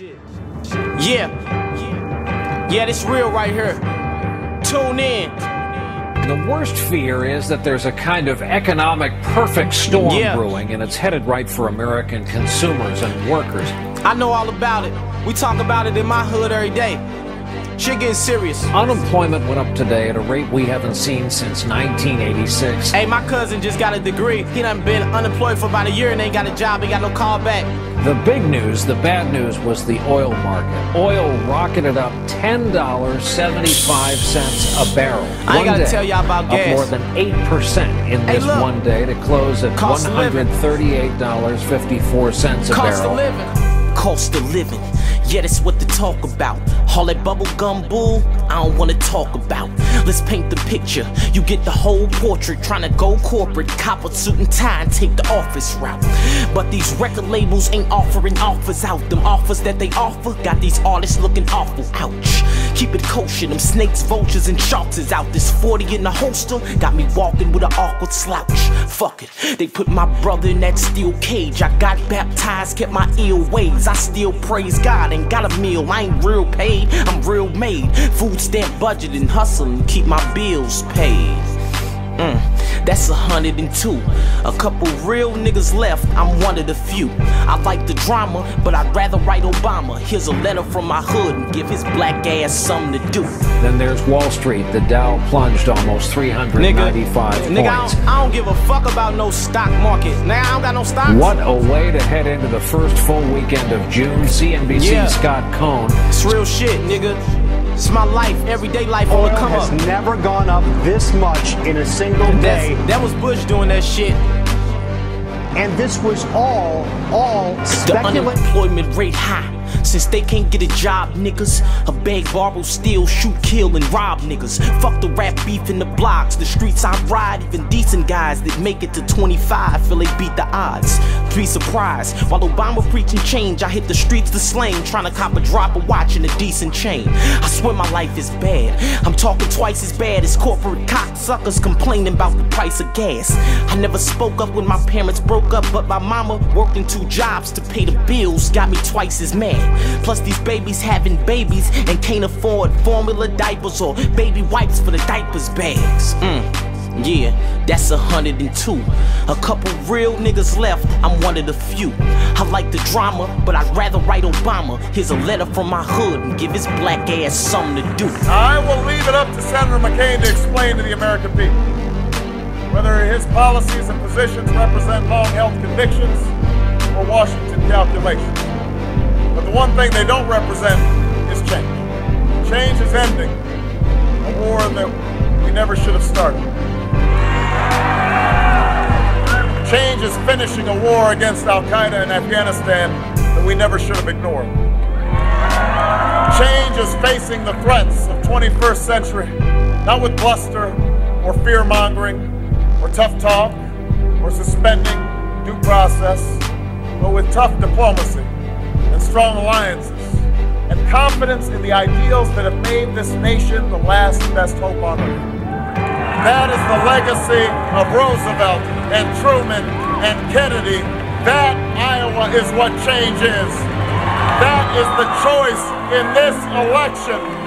Yeah. Yeah, this real right here. Tune in. The worst fear is that there's a kind of economic perfect storm Yeah. brewing, and it's headed right for American consumers and workers. I know all about it. We talk about it in my hood every day. Shit getting serious. Unemployment went up today at a rate we haven't seen since 1986. Hey, my cousin just got a degree. He done been unemployed for about a year and ain't got a job. He got no call back. The big news, the bad news, was the oil market. Oil rocketed up $10.75 a barrel. I ain't One gotta day, tell y'all about up gas. more than 8% in Hey, this look. one day to close at Cost of living. $138.54 a Cost barrel. Cost of living. Yeah, that's what to talk about. All that bubble gum bull, I don't wanna talk about. Let's paint the picture. You get the whole portrait. Trying to go corporate, cop a suit and tie and take the office route. But these record labels ain't offering offers out. Them offers that they offer got these artists looking awful. Ouch. Keep it kosher. Them snakes, vultures, and sharks is out. This 40 in the holster got me walking with an awkward slouch. Fuck it. They put my brother in that steel cage. I got baptized, kept my ill ways. I still praise God. and got a meal. I ain't real paid. I'm real made. Food stamp budget and hustle and keep my bills paid. Mm, that's a hundred and two. A couple real niggas left, I'm one of the few. I like the drama, but I'd rather write Obama. Here's a letter from my hood and give his black ass something to do. Then there's Wall Street. The Dow plunged almost 395 nigga, I points. don't, I don't give a fuck about no stock market. Now I don't got no stocks. What a way to head into the first full weekend of June. CNBC's Yeah. Scott Cohn. It's real shit, nigga. It's my life, everyday life on the come has up. never gone up this much in a single day. That was Bush doing that shit. And this was all, all The unemployment rate high. Since they can't get a job, niggas. A beg, borrow, steal, shoot, kill, and rob niggas. Fuck the rap beef in the blocks, the streets I ride. Even decent guys that make it to 25 feel they beat the odds. Be surprised. While Obama preaching change, I hit the streets to slang. Trying to cop a drop of watch and a decent chain. I swear my life is bad. I'm talking twice as bad as corporate cocksuckers complaining about the price of gas. I never spoke up when my parents broke up, but my mama working two jobs to pay the bills got me twice as mad. Plus, these babies having babies and can't afford formula diapers or baby wipes for the diapers bags. Mm. Yeah, that's a hundred and two. A couple real niggas left, I'm one of the few. I like the drama, but I'd rather write Obama. Here's a letter from my hood and give his black ass something to do. I will leave it up to Senator McCain to explain to the American people whether his policies and positions represent long held convictions or Washington calculations. But the one thing they don't represent is change. Change is ending a war that we never should have started. Change is finishing a war against Al Qaeda in Afghanistan that we never should have ignored. Change is facing the threats of 21st century, not with bluster or fear mongering or tough talk or suspending due process, but with tough diplomacy strong alliances and confidence in the ideals that have made this nation the last best hope on earth. That is the legacy of Roosevelt and Truman and Kennedy. That, Iowa, is what change is. That is the choice in this election.